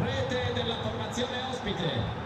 rete della formazione ospite.